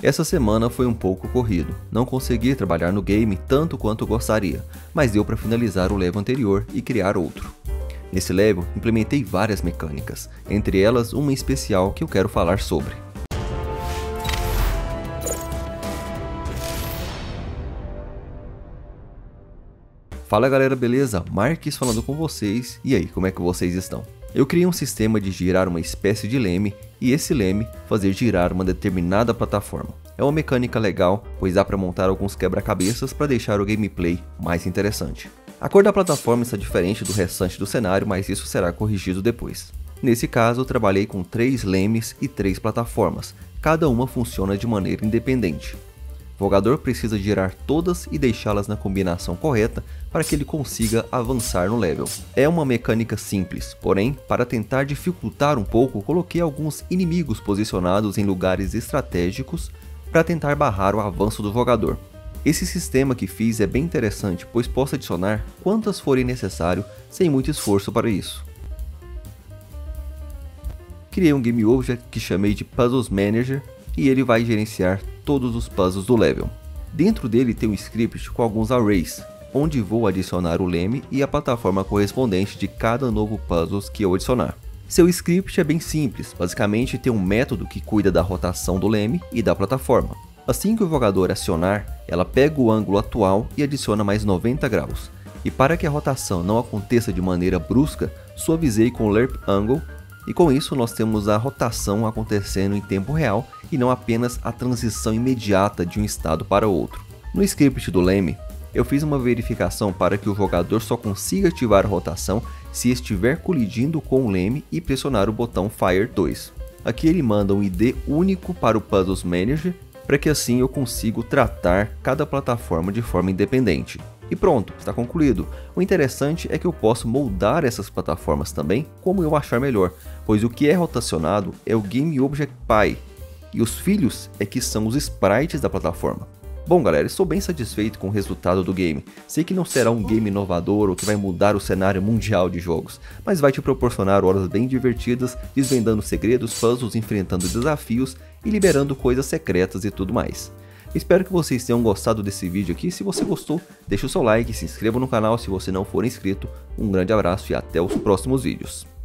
Essa semana foi um pouco corrido, não consegui trabalhar no game tanto quanto gostaria, mas deu para finalizar o level anterior e criar outro. Nesse level, implementei várias mecânicas, entre elas uma especial que eu quero falar sobre. Fala galera, beleza? Marques falando com vocês, e aí, como é que vocês estão? Eu criei um sistema de girar uma espécie de leme e esse leme fazer girar uma determinada plataforma. É uma mecânica legal, pois dá para montar alguns quebra-cabeças para deixar o gameplay mais interessante. A cor da plataforma está diferente do restante do cenário, mas isso será corrigido depois. Nesse caso, trabalhei com três lemes e três plataformas, cada uma funciona de maneira independente. O jogador precisa girar todas e deixá-las na combinação correta para que ele consiga avançar no level. É uma mecânica simples, porém, para tentar dificultar um pouco, coloquei alguns inimigos posicionados em lugares estratégicos para tentar barrar o avanço do jogador. Esse sistema que fiz é bem interessante, pois posso adicionar quantas forem necessário sem muito esforço para isso. Criei um Game Object que chamei de Puzzles Manager e ele vai gerenciar todos os puzzles do level. Dentro dele tem um script com alguns arrays, onde vou adicionar o leme e a plataforma correspondente de cada novo puzzle que eu adicionar. Seu script é bem simples, basicamente tem um método que cuida da rotação do leme e da plataforma. Assim que o jogador acionar, ela pega o ângulo atual e adiciona mais 90 graus. E para que a rotação não aconteça de maneira brusca, suavizei com o Lerp Angle e com isso nós temos a rotação acontecendo em tempo real e não apenas a transição imediata de um estado para outro. No script do Leme, eu fiz uma verificação para que o jogador só consiga ativar a rotação se estiver colidindo com o leme e pressionar o botão Fire 2. Aqui ele manda um ID único para o Puzzles Manager para que assim eu consiga tratar cada plataforma de forma independente. E pronto, está concluído. O interessante é que eu posso moldar essas plataformas também como eu achar melhor, pois o que é rotacionado é o Game Object Pi, e os filhos é que são os sprites da plataforma. Bom galera, estou bem satisfeito com o resultado do game. Sei que não será um game inovador ou que vai mudar o cenário mundial de jogos, mas vai te proporcionar horas bem divertidas, desvendando segredos, puzzles, enfrentando desafios e liberando coisas secretas e tudo mais. Espero que vocês tenham gostado desse vídeo aqui. Se você gostou, deixe o seu like, se inscreva no canal se você não for inscrito. Um grande abraço e até os próximos vídeos.